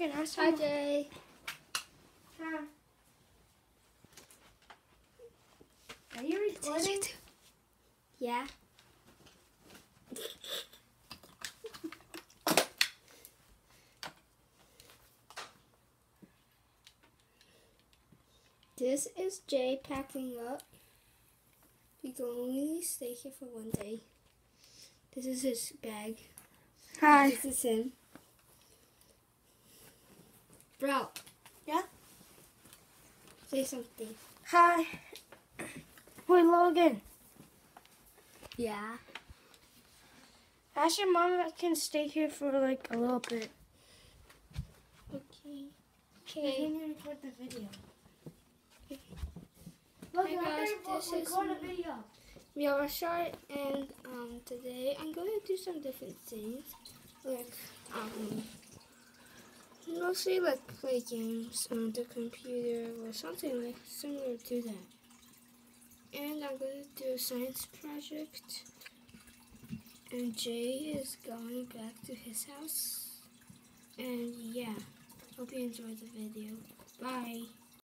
Logan, ask Hi. Jay. Hi. Are you recording? Yeah. This is Jay packing up. He can only stay here for one day. This is his bag. Hi. This is him. Bro. Yeah? Say something. Hi. Wait, Logan. Yeah. Ask your mom if I can stay here for like a little bit. Okay. Can Okay. you record the video? Logan, Hey, guys, I'm this is record a me. video. We are short and um today I'm going to do some different things. Like um mostly like play games on the computer or something like similar to that. And I'm going to do a science project. And Jay is going back to his house. And yeah, hope you enjoyed the video. Bye.